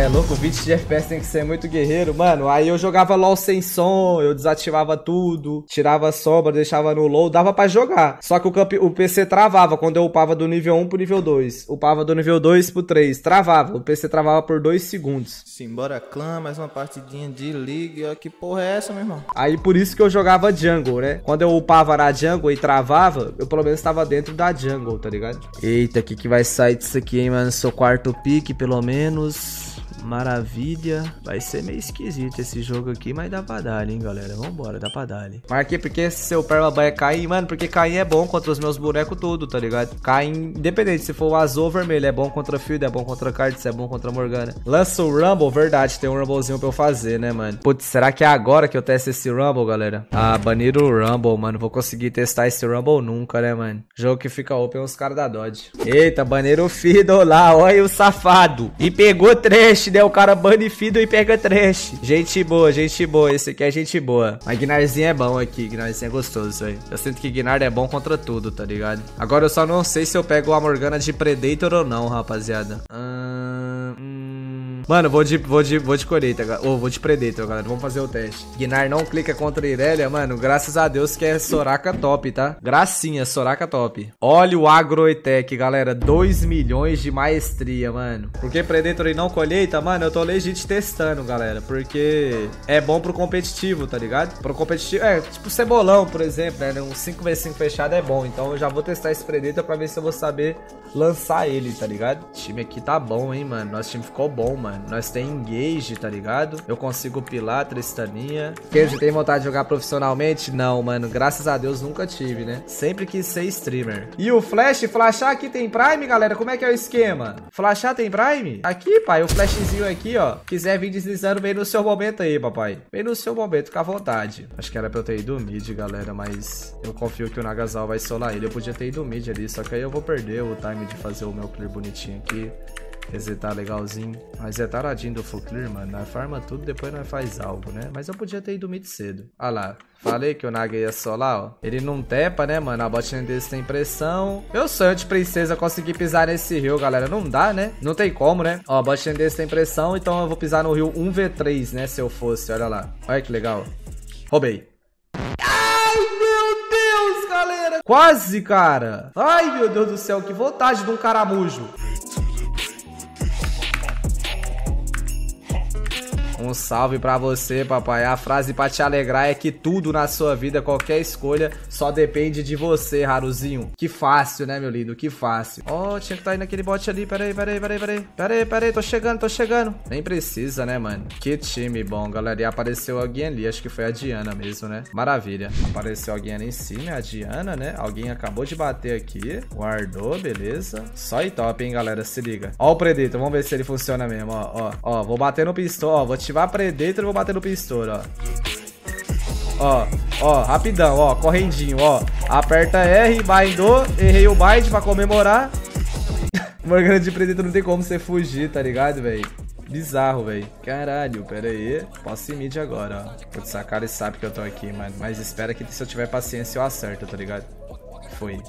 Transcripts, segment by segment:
é louco, 20 de FPS tem que ser muito guerreiro. Mano, aí eu jogava LOL sem som, eu desativava tudo, tirava sombra, deixava no low, dava pra jogar. Só que o, camp... o PC travava quando eu upava do nível 1 pro nível 2. Upava do nível 2 pro 3. Travava. O PC travava por 2 segundos. Simbora clã, mais uma partidinha de League. Ó, que porra é essa, meu irmão? Aí por isso que eu jogava jungle, né? Quando eu upava na jungle e travava, eu pelo menos tava dentro da jungle, tá ligado? Eita, o que, que vai sair disso aqui, hein, mano? Seu quarto pique, pelo menos. Maravilha. Vai ser meio esquisito esse jogo aqui, mas dá pra dar, hein, galera. Vambora, dá pra dar. Marquei porque seu Permaban é Caim, mano, porque Caim é bom contra os meus bonecos tudo, tá ligado? Caim, independente se for o azul ou vermelho, é bom contra Field, é bom contra Cards, é bom contra Morgana. Lança o Rumble, verdade, tem um Rumblezinho pra eu fazer, né, mano? Putz, será que é agora que eu testo esse Rumble, galera? Ah, banir o Rumble, mano. Vou conseguir testar esse Rumble nunca, né, mano? Jogo que fica open os caras da Dodge. Eita, baneiro o Fiddle lá, olha o safado. E pegou trash, né? O cara bane Fiddle e pega trash. Gente boa, gente boa. Esse aqui é gente boa. Mas Gnarzinho é bom aqui. Gnarzinho é gostoso, velho. Eu sinto que Gnar é bom contra tudo, tá ligado? Agora eu só não sei se eu pego a Morgana de Predator ou não, rapaziada. Hum... hum... Mano, vou de, vou de, vou de colheita, ou oh, vou de Predator, galera. Vamos fazer o teste. Gnar não clica contra Irelia, mano. Graças a Deus que é Soraka top, tá? Gracinha, Soraka top. Olha o Agroetec, galera. 2 milhões de maestria, mano. Porque Predator e não colheita, mano, eu tô legit testando, galera. Porque é bom pro competitivo, tá ligado? Pro competitivo, é, tipo cebolão, por exemplo, né? Um 5v5 fechado é bom. Então eu já vou testar esse Predator pra ver se eu vou saber lançar ele, tá ligado? O time aqui tá bom, hein, mano. Nosso time ficou bom, mano. Nós tem engage, tá ligado? Eu consigo pilar Tristaninha. Kenji tem vontade de jogar profissionalmente? Não, mano. Graças a Deus nunca tive, né? Sempre quis ser streamer. E o Flash? Flashar aqui tem Prime, galera? Como é que é o esquema? Flashar tem Prime? Aqui, pai. O flashzinho aqui, ó. Quiser vir deslizando, vem no seu momento aí, papai. Vem no seu momento, fica à vontade. Acho que era pra eu ter ido mid, galera, mas eu confio que o Nagazal vai solar ele. Eu podia ter ido mid ali, só que aí eu vou perder o time de fazer o meu clear bonitinho aqui. Resetar legalzinho. Mas é taradinho do full mano. Nós farma tudo, depois nós faz algo, né? Mas eu podia ter ido mid cedo. Ah lá. Falei que o Naga ia solar, ó. Ele não tepa, né, mano? A botinha dele tem pressão. Meu sonho de princesa conseguir pisar nesse rio, galera. Não dá, né? Não tem como, né? Ó, a botinha dele tem pressão, então eu vou pisar no rio 1v3, né? Se eu fosse, olha lá. Olha que legal. Roubei. Ai, meu Deus, galera. Quase, cara. Ai, meu Deus do céu. Que vontade de um caramujo. Um salve pra você, papai. A frase pra te alegrar é que tudo na sua vida, qualquer escolha, só depende de você, Haruzinho. Que fácil, né, meu lindo? Que fácil. Ó, oh, tinha que estar tá indo naquele bot ali. Pera aí, pera aí, pera aí, pera aí. Pera aí, pera aí, tô chegando, tô chegando. Nem precisa, né, mano? Que time bom, galera. E apareceu alguém ali, acho que foi a Diana mesmo, né? Maravilha. Apareceu alguém ali em cima, a Diana, né? Alguém acabou de bater aqui. Guardou, beleza. Só e top, hein, galera? Se liga. Ó o Predator, vamos ver se ele funciona mesmo, ó. Ó, ó vou bater no pistol, ó. Vou ativar Predator e vou bater no Pistor, ó. Ó, ó, rapidão, ó, correndinho, ó. Aperta R, bindou, errei o bind pra comemorar. Morgana de Predator não tem como você fugir, tá ligado, velho? Bizarro, velho. Caralho, pera aí. Posso ir mid agora, ó. Putz, a cara sabe que eu tô aqui, mano. Mas espera que se eu tiver paciência eu acerto, tá ligado? Foi.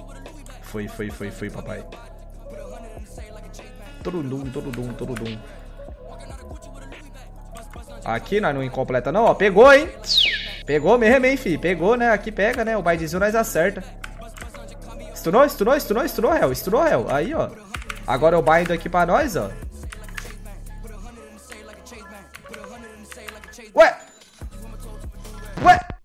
Foi, foi, foi, foi, papai. Turundum, turundum, turundum. Aqui nós não incompleta não, ó. Pegou, hein? Pegou mesmo, hein, fi. Pegou, né? Aqui pega, né? O baidezinho nós acerta. Stunou, stunou, stunou, stunou, réu. Stunou, réu. Aí, ó. Agora eu bindo aqui pra nós, ó. Ué!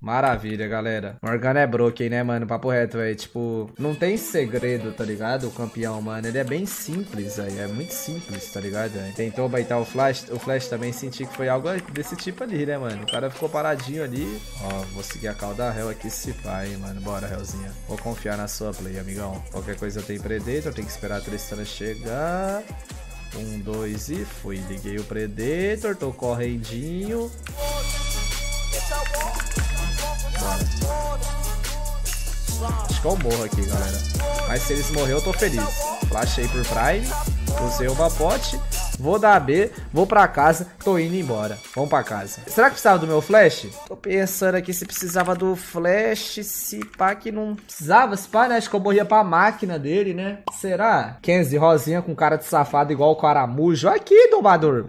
Maravilha, galera. Morgana é broken, né, mano? Papo reto, velho. Tipo, não tem segredo, tá ligado? O campeão, mano. Ele é bem simples, velho. É muito simples, tá ligado? Véio? Tentou baitar o Flash. O Flash também senti que foi algo desse tipo ali, né, mano? O cara ficou paradinho ali. Ó, vou seguir a call da Hell aqui se pai, mano. Bora, Hellzinha. Vou confiar na sua play, amigão. Qualquer coisa tem Predator. Tem que esperar a Tristana chegar. Um, dois e fui. Liguei o Predator. Tô correndinho. Acho que eu morro aqui, galera. Mas se eles morrer, eu tô feliz. Flashei por Prime. Usei o Vapote. Vou dar B, vou pra casa, tô indo embora. Vamos pra casa. Será que precisava do meu flash? Tô pensando aqui se precisava do flash, se pá que não precisava, se pá, né? Acho que eu morria pra máquina dele, né? Será? Kenzie, rosinha com cara de safado igual o caramujo. Aqui, domador.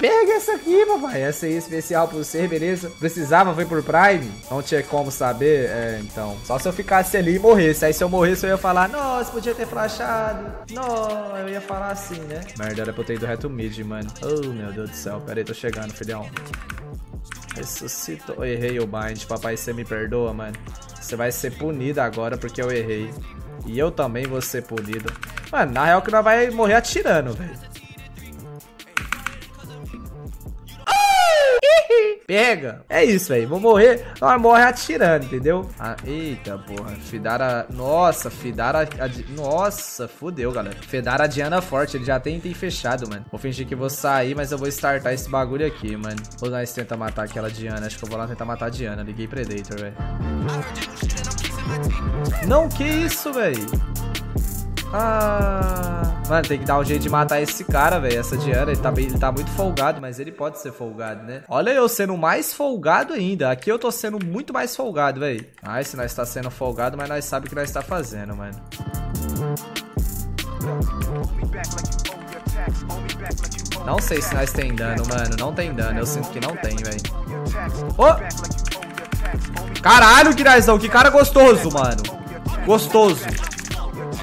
Pega essa aqui, papai. Essa aí é especial por você, beleza? Precisava, foi por Prime? Não tinha como saber. É, então. Só se eu ficasse ali e morresse. Aí se eu morresse, eu ia falar, nossa, podia ter flashado. Não, eu ia falar assim, né? Merda, era pra eu ter ido reto mid, mano. Oh, meu Deus do céu. Pera aí, tô chegando, filhão. Ressuscitou. Errei o bind. Papai, você me perdoa, mano. Você vai ser punido agora porque eu errei. E eu também vou ser punido. Mano, na real que nós vai morrer atirando, velho. Pega. É isso, velho. Vou morrer. Nós morre atirando, entendeu? Ah, eita, porra. Fidara... Nossa, Fidara... Nossa, fudeu, galera. Fedara Diana forte. Ele já tem item fechado, mano. Vou fingir que vou sair, mas eu vou startar esse bagulho aqui, mano. Ou nós tenta matar aquela Diana. Acho que eu vou lá tentar matar a Diana. Liguei Predator, velho. Não, que isso, velho? Ah... Mano, tem que dar um jeito de matar esse cara, velho. Essa Diana, ele tá, ele tá muito folgado, mas ele pode ser folgado, né? Olha eu sendo mais folgado ainda. Aqui eu tô sendo muito mais folgado, velho. Ai, se nós tá sendo folgado, mas nós sabe o que nós tá fazendo, mano. Não sei se nós tem dano, mano. Não tem dano. Eu sinto que não tem, velho. Oh! Caralho, Guirazão. Que cara gostoso, mano. Gostoso.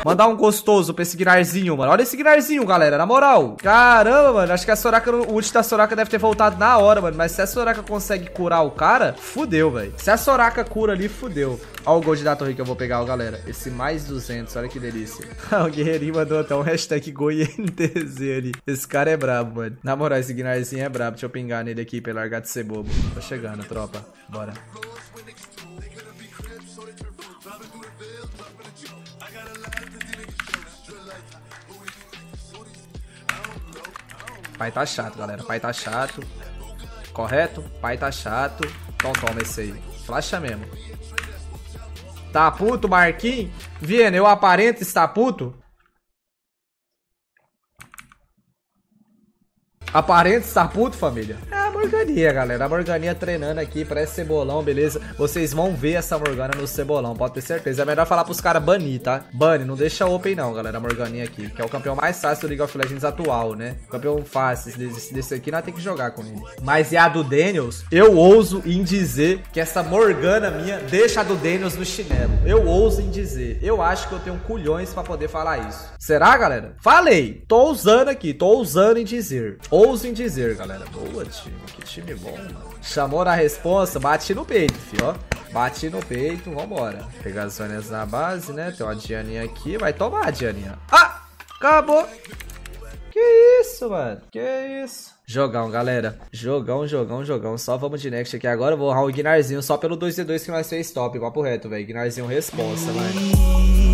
Mandar um gostoso pra esse Gnarzinho, mano. Olha esse Gnarzinho, galera, na moral. Caramba, mano. Acho que a Soraka, o ult da Soraka deve ter voltado na hora, mano. Mas se a Soraka consegue curar o cara, fudeu, velho. Se a Soraka cura ali, fudeu. Olha o gold da torre que eu vou pegar, ó, galera. Esse mais 200, olha que delícia. o Guerreirinho mandou até um hashtag GoiNTZ ali. Esse cara é brabo, mano. Na moral, esse Gnarzinho é brabo. Deixa eu pingar nele aqui pra ele largar de ser bobo. Tô chegando, tropa. Bora. Pai tá chato, galera. Pai tá chato. Correto? Pai tá chato. Então toma esse aí. Flasha mesmo. Tá puto, Marquinhos? Viena, eu aparento estar puto? Aparento estar puto, família? Morganinha, galera. A Morganinha treinando aqui, parece cebolão, beleza? Vocês vão ver essa Morgana no cebolão, pode ter certeza. É melhor falar pros caras banir, tá? Bane, não deixa open não, galera, a Morganinha aqui. Que é o campeão mais fácil do League of Legends atual, né? Campeão fácil desse, desse aqui, nós temos que jogar com ele. Mas e a do Daniels, eu ouso em dizer que essa Morgana minha deixa a do Daniels no chinelo. Eu ouso em dizer. Eu acho que eu tenho culhões pra poder falar isso. Será, galera? Falei. Tô usando aqui, tô usando em dizer. Ouso em dizer, galera. Boa, time. Que time bom, mano. Chamou na responsa, bate no peito, fio, ó. Bate no peito, vambora. Pegar as zonas na base, né? Tem uma Dianinha aqui. Vai tomar, Dianinha. Ah! Acabou! Que isso, mano? Que isso? Jogão, galera. Jogão, jogão, jogão. Só vamos de next aqui. Agora vou honrar o Gnarzinho só pelo 2 d 2 que nós fez top. Papo reto, velho. Gnarzinho responsa, mano.